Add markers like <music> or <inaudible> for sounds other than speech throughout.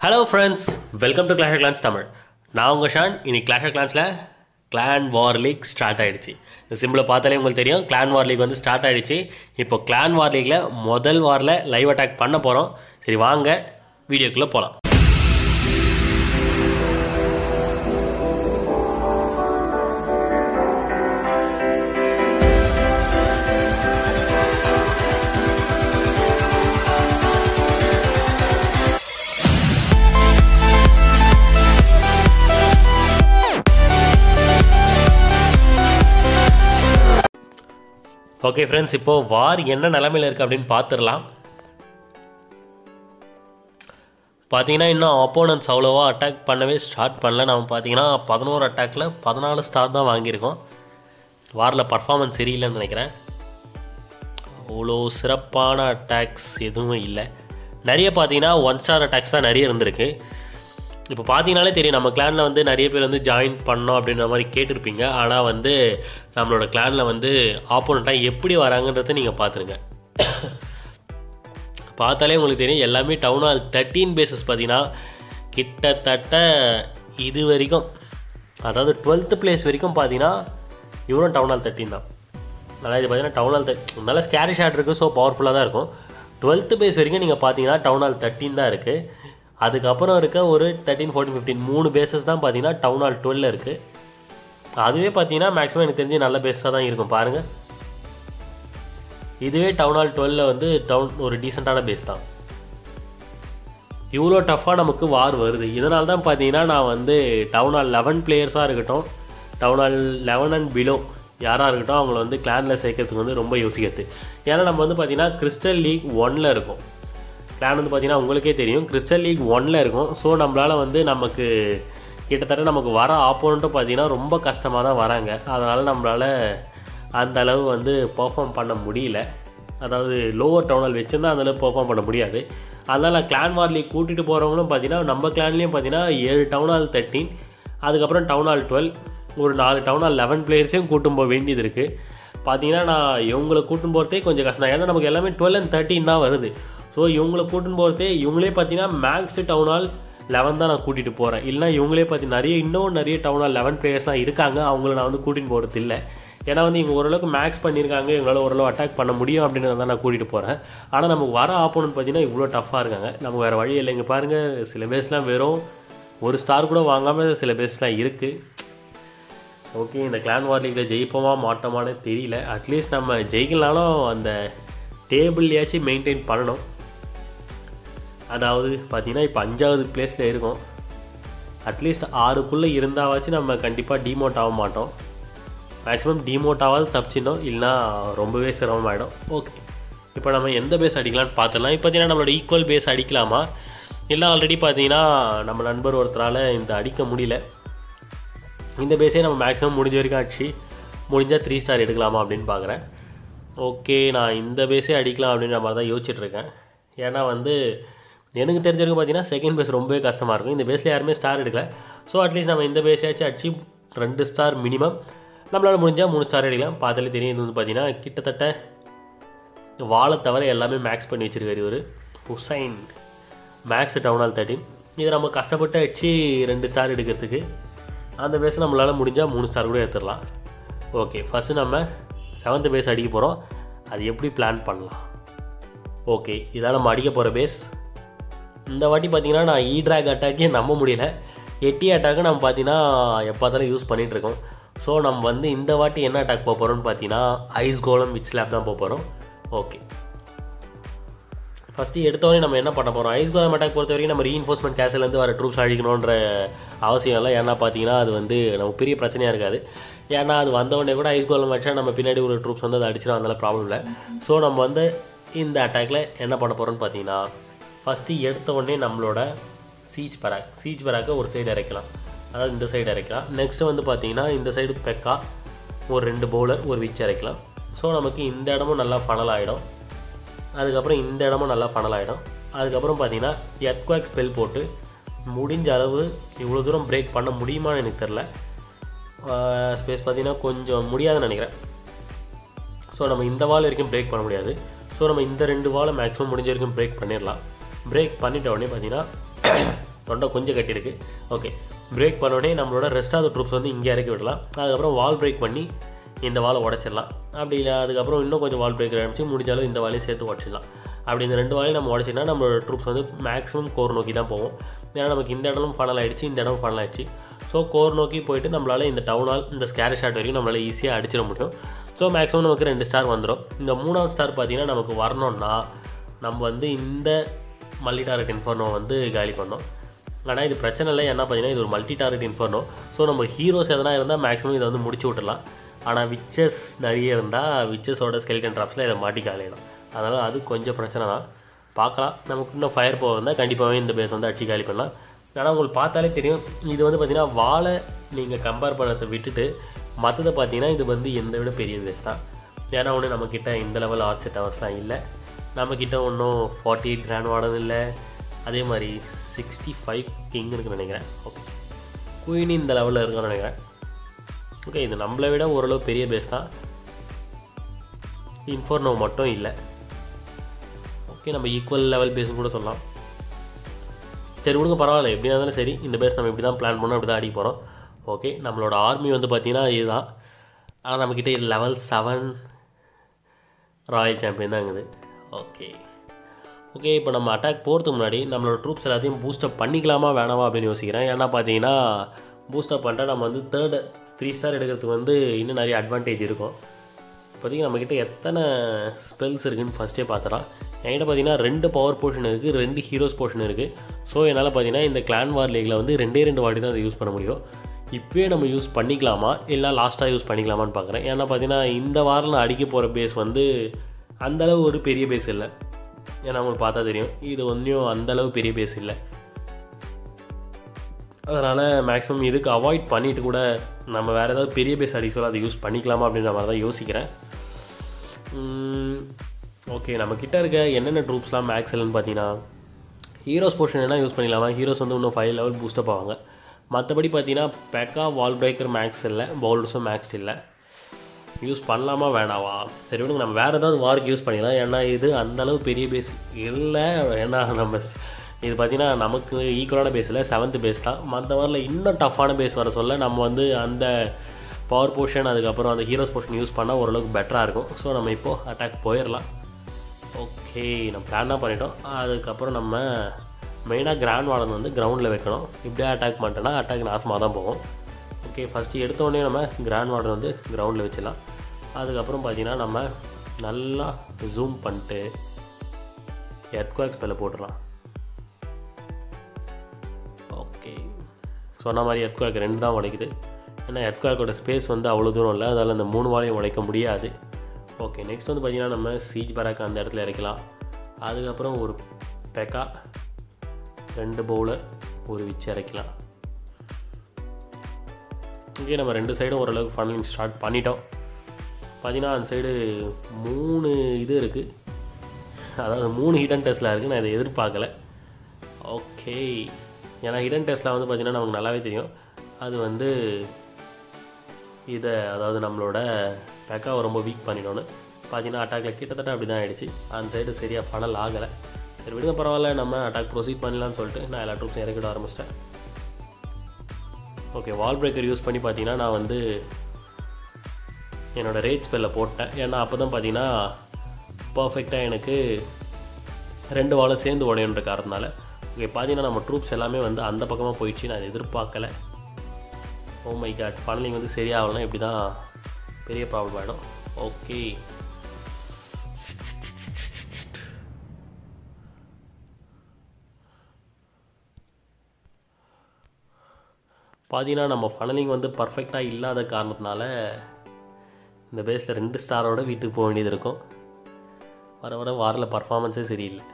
Hello friends welcome to Clash Clans Tamil நான் உங்கள் ஷான். இன்னைக்கு கிளாஷ் கிளான்ஸில் கிளான் வார் லீக் ஸ்டார்ட் ஆகிடுச்சு இந்த சிம்பிளை பார்த்தாலே உங்களுக்கு தெரியும். கிளான் வார் லீக் வந்து ஸ்டார்ட் ஆகிடுச்சு இப்போ கிளான் வார் லீக்கில் முதல் வாரில் லைவ் அட்டாக் பண்ண போகிறோம் சரி வாங்க வீடியோக்குள்ளே போகலாம் ஓகே ஃப்ரெண்ட்ஸ் இப்போது வார் என்ன நிலமையில் இருக்குது அப்படின்னு பார்த்துடலாம். பார்த்தீங்கன்னா இன்னும் அப்போனன்ஸ் அவ்வளோவா அட்டாக் பண்ணவே ஸ்டார்ட் பண்ணல. நம்ம பார்த்தீங்கன்னா பதினோரு அட்டாக்கில் பதினாலு ஸ்டார் தான் வாங்கியிருக்கோம். வாரில் பர்ஃபார்மன்ஸ் சரியில்லைன்னு நினைக்கிறேன். அவ்வளோ சிறப்பான அட்டாக்ஸ் எதுவும் இல்லை. நிறைய பார்த்தீங்கன்னா ஒன் ஸ்டார் அட்டாக்ஸ் தான் நிறைய இருந்திருக்கு. இப்போ பார்த்தீங்கனாலே தெரியும் நம்ம கிளானில் வந்து நிறைய பேர் வந்து ஜாயின் பண்ணோம் அப்படின்ற மாதிரி கேட்டிருப்பீங்க. ஆனால் வந்து நம்மளோட கிளானில் வந்து ஆப்போனண்ட்டாக எப்படி வராங்கன்றதை நீங்கள் பார்த்துருங்க. <coughs> பார்த்தாலே உங்களுக்கு தெரியும் எல்லாமே டவுன் ஹால் தேர்ட்டீன் பேசஸ் பார்த்தீங்கன்னா கிட்டத்தட்ட இது வரைக்கும் அதாவது டுவெல்த்து பிளேஸ் வரைக்கும் பார்த்தீங்கன்னா இவரும் டவுன் ஹால் தேர்ட்டின் தான். அதாவது இது பார்த்தீங்கன்னா டவுன் ஹால் நல்லா ஸ்கேரி ஷாட் இருக்குது ஸோ பவர்ஃபுல்லாக தான் இருக்கும். டுவெல்த்து பேஸ் வரைக்கும் நீங்கள் பார்த்தீங்கன்னா டவுன் ஹால் தேர்ட்டின் தான் இருக்குது அதுக்கப்புறம் இருக்க ஒரு தேர்ட்டின் ஃபோர்டின் ஃபிஃப்டின் மூணு பேசஸ் தான் பார்த்தீங்கன்னா டவுன் ஹால் டுவெல்ல இருக்குது அதுவே பார்த்தீங்கன்னா மேக்ஸிமம் எனக்கு தெரிஞ்சு நல்ல பேஸாக தான் இருக்கும். பாருங்கள் இதுவே டவுன் ஹால் டுவெல்ல வந்து டவுன் ஒரு டீசெண்டான பேஸ் தான். இவ்வளோ டஃப்பாக நமக்கு வார் வருது. இதனால தான் பார்த்தீங்கன்னா நான் வந்து டவுன் ஹால் லெவன் பிளேயர்ஸாக இருக்கட்டும் town hall eleven and below யாராக இருக்கட்டும் அவங்கள வந்து கிளானில் சேர்க்கறதுக்கு வந்து ரொம்ப யோசிக்கிறது. ஏன்னா நம்ம வந்து பார்த்தீங்கன்னா கிறிஸ்டல் லீக் ஒன்னில் இருக்கும். பிளான் வந்து பார்த்தீங்கன்னா உங்களுக்கே தெரியும். கிறிஸ்டல் லீக் ஒன்னில் இருக்கும். ஸோ நம்மளால் வந்து நமக்கு கிட்டத்தட்ட நமக்கு வர ஆப்போனண்ட்டும் பார்த்தீங்கன்னா ரொம்ப கஷ்டமாக தான் வராங்க. அதனால் நம்மளால் அந்த அளவு வந்து பெர்ஃபார்ம் பண்ண முடியல. அதாவது லோவர் டவுனால் வச்சுருந்தா அந்தளவு பெர்ஃபார்ம் பண்ண முடியாது. அதனால் கிளான் வார் லீக் கூட்டிகிட்டு போகிறவங்களும் பார்த்தீங்கன்னா நம்ம கிளான்லேயும் பார்த்தீங்கன்னா ஏழு டவுன் தேர்ட்டீன் அதுக்கப்புறம் டவுன் டுவெல் ஒரு நாலு டவுனால் லெவன் பிளேயர்ஸையும் கூட்டும் போக வேண்டியது இருக்குது பார்த்தீங்கன்னா நான் இவங்களை கூட்டும் போகிறதே கொஞ்சம் கஷ்டம் ஏன்னா நமக்கு எல்லாமே டுவெல் அண்ட் தேர்ட்டின் தான் வருது. ஸோ இவங்களை கூட்டின்னு போகிறதே இவங்களே பார்த்தீங்கன்னா மேக்ஸ் டவுனால் லெவன் தான் நான் கூட்டிகிட்டு போகிறேன் இல்லைனா இவங்களே பார்த்து நிறைய இன்னும் நிறைய டவுனால் லெவன் பிளேயர்ஸ் தான் இருக்காங்க. அவங்கள நான் வந்து கூட்டின்னு போகிறது இல்லை ஏன்னா வந்து இவங்க ஓரளவுக்கு மேக்ஸ் பண்ணியிருக்காங்க. எங்களால் ஓரளவு அட்டாக் பண்ண முடியும் அப்படின்றத தான் நான் கூட்டிகிட்டு போகிறேன் ஆனால் நமக்கு வர ஆப்போனன்ட் பார்த்தீங்கன்னா இவ்வளோ டஃப்பாக இருக்காங்க. நமக்கு வேறு வழி இல்லை. இங்கே பாருங்கள் சில பேர்ஸ்லாம் வெறும் ஒரு ஸ்டார் கூட வாங்காமல் சில பேர்ஸ்லாம் இருக்குது ஓகே இந்த கிளான் வார் ஜெயிப்போமா மாட்டோமான்னு தெரியல. அட்லீஸ்ட் நம்ம ஜெயிக்கலனாலும் அந்த டேபிள்லையாச்சும் மெயின்டைன் பண்ணணும். அதாவது பார்த்தீங்கன்னா இப்போ அஞ்சாவது பிளேஸில் இருக்கோம். அட்லீஸ்ட் ஆறுக்குள்ளே இருந்தாவாச்சும் நம்ம கண்டிப்பாக டிமோட் ஆக மாட்டோம். மேக்ஸிமம் டிமோட் ஆகாது தப்பிச்சிடணும். இல்லைனா ரொம்பவே சிரமமாயிடும். ஓகே இப்போ நம்ம எந்த பேஸ் அடிக்கலாம்னு பார்த்துடலாம். இப்போ பார்த்தீங்கன்னா நம்மளோட ஈக்குவல் பேஸ் அடிக்கலாமா? இல்லை ஆல்ரெடி பார்த்தீங்கன்னா நம்ம நண்பர் ஒருத்தரால் இந்த அடிக்க முடியல. இந்த பேஸே நம்ம மேக்ஸிமம் முடிஞ்ச வரைக்கும் ஆச்சு முடிஞ்சால் த்ரீ ஸ்டார் எடுக்கலாமா அப்படின்னு பார்க்குறேன். ஓகே நான் இந்த பேஸே அடிக்கலாம் அப்படின்ற மாதிரி தான் யோசிச்சுட்ருக்கேன் ஏன்னா வந்து எனக்கு தெரிஞ்ச வரைக்கும் பார்த்தீங்கன்னா செகண்ட் பேஸ் ரொம்பவே கஷ்டமாக இருக்கும். இந்த பேஸில் யாருமே ஸ்டார் எடுக்கல. ஸோ அட்லீஸ்ட் நம்ம இந்த பேஸையாச்சும் அடிச்சு ரெண்டு ஸ்டார் மினிமம் நம்மளால் முடிஞ்சால் மூணு ஸ்டார் எடுக்கலாம். பார்த்தாலே தெரியும் இது வந்து பார்த்தீங்கன்னா கிட்டத்தட்ட வாழை தவிர எல்லாமே மேக்ஸ் பண்ணி வச்சுருக்காரு இவர். Hussain max town hall thirteen இதை நம்ம கஷ்டப்பட்டு அடிச்சு ரெண்டு ஸ்டார் எடுக்கிறதுக்கு அந்த பேஸை நம்மளால் முடிஞ்சால் மூணு ஸ்டார் கூட எடுத்துடலாம். ஓகே ஃபஸ்ட்டு நம்ம செவன்த்து பேஸ் அடிக்க போகிறோம் அது எப்படி பிளான் பண்ணலாம்? ஓகே இதான் நம்ம அடிக்க போகிற பேஸ் இந்த வாட்டி பார்த்தீங்கன்னா நான் இ ட்ராக் அட்டாக்கே நம்ப முடியல. எட்டி அட்டாக்கு நம்ம பார்த்தீங்கன்னா எப்போ பார்த்தாலும் யூஸ் பண்ணிகிட்ருக்கோம் ஸோ நம்ம வந்து இந்த வாட்டி என்ன அட்டாக் போக போகிறோம்னு பார்த்தீங்கன்னா ஐஸ் கோலம் விச் ஸ்லாப் தான் போக போகிறோம் ஓகே ஃபஸ்ட்டு எடுத்தோடனே நம்ம என்ன பண்ண போகிறோம் ஐஸ் கோலம் அட்டாக் பொறுத்த வரைக்கும் நம்ம ரீஎன்ஃபோர்ஸ்மெண்ட் கேஸ்லேருந்து வர ட்ரூப்ஸ் அழிக்கணுன்ற அவசியம் இல்லை. ஏன்னா பார்த்தீங்கன்னா அது வந்து நமக்கு பெரிய பிரச்சனையாக இருக்காது. ஏன்னா அது வந்தவொடனே கூட ஐஸ் கோலம் வச்சா நம்ம பின்னாடி ஒரு ட்ரூப்ஸ் வந்து அதை அடிச்சிடும் அதனால ப்ராப்ளம் இல்லை. ஸோ நம்ம வந்து இந்த அட்டாக்கில் என்ன பண்ண போகிறோம்னு பார்த்தீங்கன்னா ஃபஸ்ட்டு எடுத்த உடனே நம்மளோட சீச் பராக் சீச் பராக்கை ஒரு சைடு இறக்கலாம். அதாவது இந்த சைடு இறக்கலாம். நெக்ஸ்ட்டு வந்து பார்த்தீங்கன்னா இந்த சைடு பெக்கா ஒரு ரெண்டு பவுலர் ஒரு விச் இறக்கலாம். ஸோ நமக்கு இந்த இடமும் நல்லா ஃபனல் ஆகிடும் அதுக்கப்புறம் இந்த இடமும் நல்லா ஃபனல் ஆகிடும் அதுக்கப்புறம் பார்த்தீங்கன்னா எர்த்குவாக் ஸ்பெல் போட்டு முடிஞ்ச அளவு இவ்வளோ தூரம் பிரேக் பண்ண முடியுமான்னு எனக்கு தெரில ஸ்பேஸ் பார்த்தீங்கன்னா கொஞ்சம் முடியாதுன்னு நினைக்கிறேன். ஸோ நம்ம இந்த வால் வரைக்கும் பிரேக் பண்ண முடியாது. ஸோ நம்ம இந்த ரெண்டு வாலை மேக்ஸிமம் முடிஞ்ச வரைக்கும் பிரேக் பண்ணிடலாம். பிரேக் பண்ணிட்ட உடனே பார்த்தீங்கன்னா தொண்டை கொஞ்சம் கட்டியிருக்கு. ஓகே பிரேக் பண்ணோடனே நம்மளோட ரெஸ்ட் ஆஃப் ட்ரூப்ஸ் வந்து இங்கே இறக்கி விடலாம். அதுக்கப்புறம் வால் பிரேக் பண்ணி இந்த வாலை உடச்சிடலாம். அப்படி இல்லை அதுக்கப்புறம் இன்னும் கொஞ்சம் வால் பிரேக் ஆரம்பிச்சு முடிஞ்சாலும் இந்த வாலையும் சேர்த்து உடச்சிடலாம். அப்படி இந்த ரெண்டு வாலையும் நம்ம உடச்சினா நம்மளோட ட்ரூப்ஸ் வந்து மேக்ஸிமம் கோர் நோக்கி தான் போவோம் ஏன்னா நமக்கு இந்த இடமும் ஃபனல் ஆகிடுச்சு இந்த இடமும் ஃபனல் ஆகிடுச்சு ஸோ கோர் நோக்கி போயிட்டு நம்மளால் இந்த டவுனால் இந்த ஸ்கேர் ஷாட் வரைக்கும் நம்மளால் ஈஸியாக அடிச்சிட முடியும். ஸோ மேக்ஸிமம் நமக்கு ரெண்டு ஸ்டார் வந்துடும் இந்த மூணாவது ஸ்டார் பார்த்தீங்கன்னா நமக்கு வரணும்னா நம்ம வந்து இந்த மல்டி டார்கெட் இன்ஃபர்னோ வந்து காலி பண்ணோம். ஆனால் இது பிரச்சனை இல்லை. என்ன பார்த்தீங்கன்னா இது ஒரு மல்டி டார்கெட் இன்ஃபர்னோ ஸோ நம்ம ஹீரோஸ் எதனா இருந்தால் மேக்ஸிமம் இதை வந்து முடிச்சு விட்டுலாம் ஆனால் விச்சஸ் நிறைய இருந்தால் விச்சஸோட ஸ்கெலிட்டன் ட்ராப்ஸில் இதை மாட்டி காலிடும் அதனால் அது கொஞ்சம் பிரச்சனை தான். பார்க்கலாம். நமக்கு இன்னும் ஃபயர் போக இருந்தால் கண்டிப்பாகவே இந்த பேஸ் வந்து அடிச்சு காலி பண்ணலாம். ஆனால் உங்களுக்கு பார்த்தாலே தெரியும் இது வந்து பார்த்திங்கன்னா வாழை நீங்கள் கம்பேர் பண்ணுறதை விட்டுட்டு மற்றதை பார்த்தீங்கன்னா இது வந்து எந்த விட பெரிய பேஸ் தான். ஏன்னா ஒன்று நம்மக்கிட்ட இந்த லெவல் ஆர்ச்சர் டவர்ஸ்லாம் இல்லை. நம்மக்கிட்ட ஒன்றும் ஃபார்ட்டி எயிட் கிராண்ட் வார்டன் இல்லை. அதே மாதிரி சிக்ஸ்டி ஃபைவ் கிங் இருக்குன்னு நினைக்கிறேன். ஓகே குயின் இந்த லெவலில் இருக்குன்னு நினைக்கிறேன். ஓகே இது நம்மளை விட ஓரளவு பெரிய பேஸ் தான். இன்ஃபோர்னோ மட்டும் இல்லை. ஓகே நம்ம ஈக்குவல் லெவல் பேஸ்னு கூட சொல்லலாம். சரி கொடுங்க பரவாயில்ல. எப்படியா இருந்தாலும் சரி இந்த பேஸ் நம்ம இப்படி தான் பிளான் பண்ணோம் அப்படி தான் அடிக்க போகிறோம் ஓகே நம்மளோட ஆர்மி வந்து பார்த்திங்கன்னா இதுதான். ஆனால் நம்மக்கிட்ட லெவல் செவன் ராயல் சாம்பியன் தான் இருக்குது. ஓகே ஓகே இப்போ நம்ம அட்டாக் போகிறதுக்கு முன்னாடி நம்மளோட ட்ரூப்ஸ் எல்லாத்தையும் பூஸ்டப் பண்ணிக்கலாமா வேணாமா அப்படின்னு யோசிக்கிறேன். ஏன்னா பார்த்தீங்கன்னா பூஸ்டப் பண்ணிட்டா நம்ம வந்து தேர்டு த்ரீ ஸ்டார் எடுக்கிறதுக்கு வந்து இன்னும் நிறைய அட்வான்டேஜ் இருக்கும். இப்போதைக்கு நம்மக்கிட்ட எத்தனை ஸ்பெல்ஸ் இருக்குதுன்னு ஃபஸ்ட்டே பார்த்துலாம் என்கிட்ட பார்த்தீங்கன்னா ரெண்டு பவர் போர்ஷன் இருக்குது ரெண்டு ஹீரோஸ் போர்ஷன் இருக்குது ஸோ என்னால் பார்த்தீங்கன்னா இந்த கிளான் வார் லீகில் வந்து ரெண்டே ரெண்டு வாட்டி தான் அதை யூஸ் பண்ண முடியும். இப்போயே நம்ம யூஸ் பண்ணிக்கலாமா இல்லை லாஸ்ட்டாக யூஸ் பண்ணிக்கலாமான்னு பார்க்குறேன் ஏன்னா பார்த்தீங்கன்னா இந்த வாரம் நான் அடிக்க போகிற பேஸ் வந்து அந்தளவு ஒரு பெரிய பேஸ் இல்லை. ஏன்னா உங்களுக்கு பார்த்தா தெரியும். இது ஒன்றையும் அந்தளவு பெரிய பேஸ் இல்லை. அதனால் மேக்ஸிமம் இதுக்கு அவாய்ட் பண்ணிவிட்டு கூட நம்ம வேறு ஏதாவது பெரிய பேஸ் அடிக்க அதை யூஸ் பண்ணிக்கலாமா அப்படின்ற மாதிரி தான் யோசிக்கிறேன். ஓகே நம்மக்கிட்ட இருக்க என்னென்ன ட்ரூப்ஸ்லாம் மேக்ஸ் இல்லைன்னு பார்த்தீங்கன்னா ஹீரோஸ் போர்ஷன் என்ன யூஸ் பண்ணிக்கலாமா? ஹீரோஸ் வந்து இன்னும் ஃபைவ் லெவல் பூஸ்டப் ஆவாங்க. மற்றபடி பார்த்தீங்கன்னா பெக்கா வால் பிரேக்கர் மேக்ஸ் இல்லை. பவுலர்ஸும் மேக்ஸ் இல்லை. யூஸ் பண்ணலாமா வேணாவா சரி விடுங்க நம்ம வேறு ஏதாவது வார்க்கு யூஸ் பண்ணிக்கலாம் ஏன்னா இது அந்தளவு பெரிய பேஸ் இல்லை. ஏன்னா நம்ம இது பார்த்திங்கன்னா நமக்கு ஈக்குவலான பேஸில் செவன்த்து பேஸ் தான். மற்ற வாரில் இன்னும் டஃப்பான பேஸ் வர சொல்ல நம்ம வந்து அந்த பவர் போர்ஷன் அதுக்கப்புறம் அந்த ஹீரோஸ் போர்ஷன் யூஸ் பண்ணால் ஓரளவுக்கு பெட்டராக இருக்கும். ஸோ நம்ம இப்போது அட்டாக் போயிடலாம். ஓகே நம்ம பிளான் தான் பண்ணிட்டோம். அதுக்கப்புறம் நம்ம மெயினாக கிராண்ட் வார்டன் வந்து கிரவுண்டில் வைக்கணும். இப்படியே அட்டாக் பண்ணிட்டோன்னா அட்டாக் நாசமாக தான் போகும். ஓகே ஃபஸ்ட்டு எடுத்தோடனே நம்ம கிராண்ட் வாட்டர் வந்து கிரவுண்டில் வச்சிடலாம். அதுக்கப்புறம் பார்த்திங்கன்னா நம்ம நல்லா ஜூம் பண்ணிட்டு எர்த்குவாக்ஸ் மேலே போட்டுடலாம். ஓகே சொன்ன மாதிரி எர்த்குவாக் ரெண்டு தான் உடைக்குது. ஏன்னா எர்த்குவாக்கோட ஸ்பேஸ் வந்து அவ்வளோ தூரம் இல்லை. அதனால் அந்த மூணு வாழையும் உடைக்க முடியாது. ஓகே நெக்ஸ்ட் வந்து பார்த்தீங்கன்னா நம்ம சீஜ் பராக் அந்த இடத்துல இறக்கலாம். அதுக்கப்புறம் ஒரு பெக்கா ரெண்டு பவுலர் ஒரு விச்சு இறக்கலாம். ஓகே நம்ம ரெண்டு சைடும் ஓரளவுக்கு ஃபன்னிங் ஸ்டார்ட் பண்ணிட்டோம். பார்த்தீங்கன்னா அந்த சைடு மூணு இது இருக்குது அதாவது மூணு ஹிடன் டெஸ்ட்லாம் இருக்குது நான் இதை எதிர்பார்க்கல. ஓகே ஏன்னா ஹிடன் டெஸ்ட்லாம் வந்து பார்த்திங்கன்னா நமக்கு நல்லாவே தெரியும். அது வந்து இதை அதாவது நம்மளோட பேக்காக ரொம்ப வீக் பண்ணிடணும்னு பார்த்தீங்கன்னா அட்டாக்கில் கிட்டத்தட்ட அப்படி தான் ஆகிடுச்சு அந்த சைடு சரியாக ஃபனல் ஆகலை. சரி விடுங்க பரவாயில்ல. நம்ம அட்டாக் ப்ரொசீட் பண்ணலாம்னு சொல்லிட்டு நான் எல்லா ட்ரூப்ஸும் இறக்கிட ஆரம்பிச்சிட்டேன். ஓகே வால் பிரேக்கர் யூஸ் பண்ணி பார்த்தீங்கன்னா நான் வந்து என்னோடய ரேட் ஸ்பெல்லை போட்டேன். ஏன்னா அப்போ தான் பார்த்தீங்கன்னா பர்ஃபெக்டாக எனக்கு ரெண்டு வாழை சேர்ந்து உடையன்ற காரணத்தினால ஓகே பார்த்தீங்கன்னா நம்ம ட்ரூப்ஸ் எல்லாமே வந்து அந்த பக்கமாக போயிடுச்சு நான் எதிர்பார்க்கலை. Oh oh my God funnelling வந்து சரியாகலாம் இப்படி தான் பெரிய ப்ராப்ளம் ஆகிடும் ஓகே பார்த்தீங்கன்னா நம்ம ஃபனலிங் வந்து பர்ஃபெக்டாக இல்லாத காரணத்தினால இந்த பேஸில் ரெண்டு ஸ்டாரோட வீட்டுக்கு போக வேண்டியது இருக்கும். வர வர வாரில் பர்ஃபார்மன்ஸே சரியில்லை.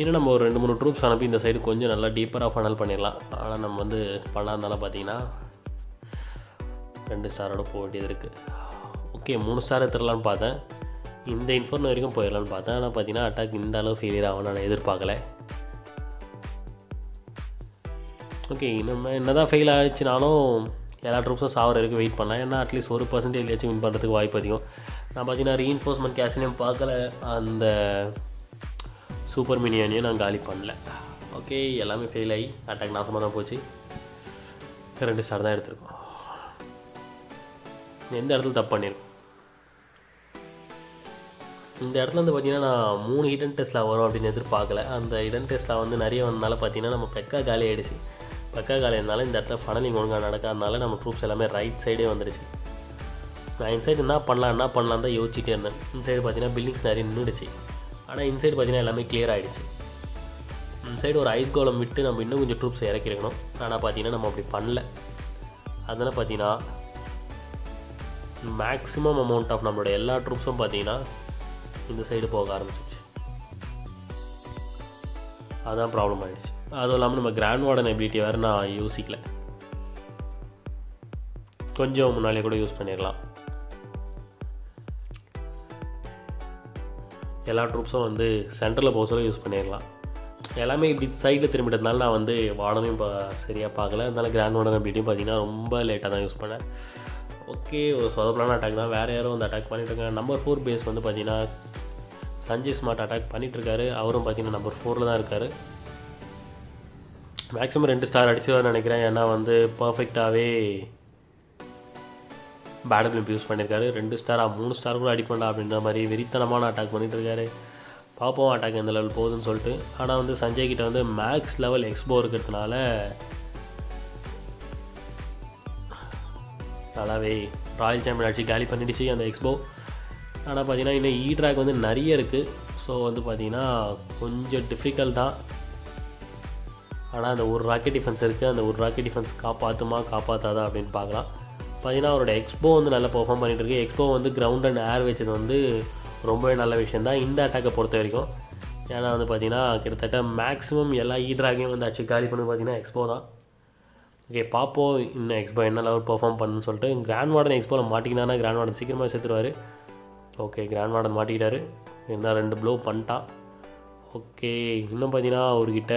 இன்னும் நம்ம ஒரு ரெண்டு மூணு ட்ரூப்ஸ் அனுப்பி இந்த சைடு கொஞ்சம் நல்லா டீப்பராக ஃபனல் பண்ணிடலாம். ஆனால் நம்ம வந்து பண்ணாதனால பார்த்தீங்கன்னா ரெண்டு ஸ்டாரோட போக வேண்டியது இருக்குது ஓகே மூணு ஸ்டார் எடுத்துடலான்னு பார்த்தேன். இந்த இன்ஃபர்ன் வரைக்கும் போயிடலான்னு பார்த்தேன். ஆனால் பார்த்தீங்கன்னா அட்டாக் இந்த அளவு ஃபெயிலியர் ஆகும் நான் எதிர்பார்க்கல. ஓகே நம்ம என்ன தான் ஃபெயில் ஆகிடுச்சுனாலும் எல்லா ட்ரூப்ஸும் சாவர வரைக்கும் வெயிட் பண்ணலாம். ஏன்னா அட்லீஸ்ட் ஒரு பர்சன்டேஜ் வின் பண்ணுறதுக்கு வாய்ப்பு அதிகம். நான் பார்த்தீங்கன்னா ரீஎன்ஃபோர்ஸ்மெண்ட் கேஸ்லையும் பார்க்கல. அந்த சூப்பர் மினியனையும் நான் காலி பண்ணல. ஓகே எல்லாமே ஃபெயில் ஆகி அட்டாக் நாசமாக தான் போச்சு. ரெண்டு ஸ்டார் தான் எடுத்திருக்கோம். எந்த இடத்துல தப்பு பண்ணியிருக்கோம் இந்த இடத்துல வந்து பார்த்தீங்கன்னா நான் மூணு ஹிடன் டெஸ்ட்டில் வரும் அப்படின்னு எதிர்பார்க்கல. அந்த ஹிடன் டெஸ்ட்டில் வந்து நிறைய வந்தனால பார்த்தீங்கன்னா நம்ம பெக்கா காலி ஆகிடுச்சு பெக்கா காலி இருந்தாலும் இந்த இடத்துல ஃபனலிங் ஒழுங்காக நடக்காதனால நம்ம ட்ரூப்ஸ் எல்லாமே ரைட் சைடே வந்துடுச்சு நான் இன்சைடு என்ன பண்ணலாம் என்ன பண்ணலாம் தான் யோசிச்சுட்டே இருந்தேன். இன்சைடு பார்த்தீங்கன்னா பில்டிங்ஸ் நிறைய நின்றுடுச்சு ஆனால் இன்சைடு பார்த்தீங்கன்னா எல்லாமே கிளியர் ஆகிடுச்சு சைடு ஒரு ஐஸ் கோலம் விட்டு நம்ம இன்னும் கொஞ்சம் ட்ரூப்ஸ் இறக்கிருக்கணும். ஆனால் பார்த்தீங்கன்னா நம்ம அப்படி பண்ணல. அதனால் பார்த்தீங்கன்னா மேக்ஸிமம் அமௌண்ட் ஆஃப் நம்மளோட எல்லா ட்ரூப்ஸும் பார்த்தீங்கன்னா இந்த சைடு போக ஆரம்பிச்சிச்சு அதுதான் ப்ராப்ளம் ஆகிடுச்சு அதுவும் இல்லாமல் நம்ம கிராண்ட் வார்டன் எபிலிட்டி வேறு நான் யோசிக்கல. கொஞ்சம் முன்னாலே கூட யூஸ் பண்ணிடலாம் எல்லா ட்ரூப்ஸும் வந்து சென்டரில் போக சொல்ல யூஸ் பண்ணிடலாம் எல்லாமே இப்படி சைடில் திரும்பிட்டதுனால நான் வந்து வார்டனையும் இப்போ சரியாக பார்க்கல. அதனால கிராண்ட் வார்டன் அப்படின்ட்டு பார்த்தீங்கன்னா ரொம்ப லேட்டாக தான் யூஸ் பண்ணேன். ஓகே ஒரு சொதப்பலான அட்டாக் தான். வேறு யாரும் வந்து அட்டாக் பண்ணிட்டுருக்காங்க நம்பர் ஃபோர் பேஸ் வந்து பார்த்தீங்கன்னா சஞ்சய் ஸ்மார்ட் அட்டாக் பண்ணிகிட்ருக்காரு அவரும் பார்த்தீங்கன்னா நம்பர் ஃபோரில் தான் இருக்கார். மேக்ஸிமம் ரெண்டு ஸ்டார் அடிச்சிருவார்னு நினைக்கிறேன். ஏன்னா வந்து பர்ஃபெக்டாகவே பேட் பிளிப் யூஸ் பண்ணியிருக்காரு ரெண்டு ஸ்டாராக மூணு ஸ்டார் கூட அடிப்பண்டா அப்படின்ற மாதிரி வெறித்தனமான அட்டாக் பண்ணிகிட்ருக்காரு பார்ப்போம் அட்டாக் எந்த லெவல் போகுதுன்னு சொல்லிட்டு. ஆனால் வந்து சஞ்சய் கிட்ட வந்து மேக்ஸ் லெவல் எக்ஸ்போ இருக்கிறதுனால நல்லாவே ராயல் சாம்பியன் அடிச்சு காலி பண்ணிடுச்சு அந்த எக்ஸ்போ ஆனால் பார்த்தீங்கன்னா இன்னும் e இ ட்ராக் வந்து நிறைய இருக்குது ஸோ வந்து பார்த்தீங்கன்னா கொஞ்சம் டிஃபிகல்ட் தான். ஆனால் அந்த ஒரு ராக்கெட் டிஃபென்ஸ் இருக்குது அந்த ஒரு ராக்கெட் டிஃபென்ஸ் காப்பாற்றுமா காப்பாற்றாதா அப்படின்னு பார்க்கலாம். பார்த்தீங்கன்னா அவரோட எக்ஸ்போ வந்து நல்லா பெர்ஃபார்ம் பண்ணிட்டு இருக்கு. எக்ஸ்போ வந்து கிரவுண்ட் அண்ட் ஏர் வச்சது வந்து ரொம்பவே நல்ல விஷயம் தான். இந்த அட்டாக்கை பொறுத்த வரைக்கும். ஏன்னா வந்து பார்த்தீங்கன்னா கிட்டத்தட்ட மேக்ஸிமம் எல்லா e இ ட்ராகையும் வந்து அடிச்சு காலி பண்ணி பார்த்தீங்கன்னா எக்ஸ்போ தான். ஓகே பார்ப்போம் இன்னும் எக்ஸ்போ என்ன லெவல் பெர்ஃபார்ம் பண்ணுன்னு சொல்லிட்டு கிராண்ட் வார்டன் எக்ஸ்போவில் மாட்டிக்கினானா கிராண்ட் வார்டன் சீக்கிரமாக சேர்த்துருவார் ஓகே கிராண்ட் வார்டன் மாட்டிக்கிட்டாரு. என்ன ரெண்டு ப்ளோ பண்ணிட்டா? ஓகே இன்னும் பார்த்தீங்கன்னா அவர்கிட்ட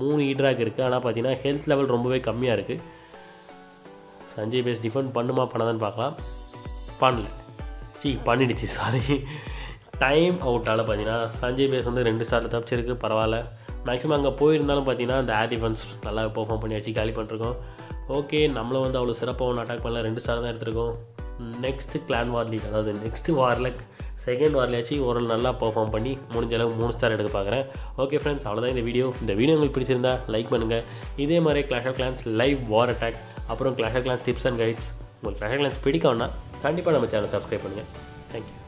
மூணு e ஈட்ராக் இருக்குது ஆனால் பார்த்தீங்கன்னா ஹெல்த் லெவல் ரொம்பவே கம்மியாக இருக்குது சஞ்சய் பேஸ் டிஃபெண்ட் பண்ணுமா பண்ணதான்னு பார்க்கலாம். பண்ணல. சி பண்ணிடுச்சு சாரி டைம் அவுட்டால் பார்த்தீங்கன்னா சஞ்சய் பேஸ் வந்து ரெண்டு ஸ்டாரில் தப்பிச்சிருக்கு பரவாயில்ல. மேக்ஸிமம் அங்கே போயிருந்தாலும் பார்த்தீங்கன்னா அந்த ஏர் டிஃபென்ஸ் நல்லா பெர்ஃபார்ம் பண்ணி வச்சு காலி பண்ணிருக்கோம். ஓகே நம்மள வந்து அவ்வளோ சிறப்பாக ஒன்று அட்டாக் பண்ணல. ரெண்டு ஸ்டார் தான் எடுத்திருக்கோம். நெக்ஸ்ட்டு கிளான் வார்லி அதாவது நெக்ஸ்ட்டு வாரில் செகண்ட் வார்லையாச்சும் ஒரு நல்லா பெர்ஃபார்ம் பண்ணி முடிஞ்ச அளவு மூணு ஸ்டார் எடுக்க பார்க்குறேன் ஓகே ஃப்ரெண்ட்ஸ் அவ்வளோதான் இந்த வீடியோ இந்த வீடியோ உங்களுக்கு பிடிச்சிருந்தா லைக் பண்ணுங்கள் இதே மாதிரி Clash of Clans live war attack அப்புறம் Clash of Clans tips and guides உங்களுக்கு கிளாஷ் ஆஃப் கிளான்ஸ் பிடிக்கும்னா கண்டிப்பாக நம்ம சேனல் சப்ஸ்கிரைப் பண்ணுங்கள் தேங்க்யூ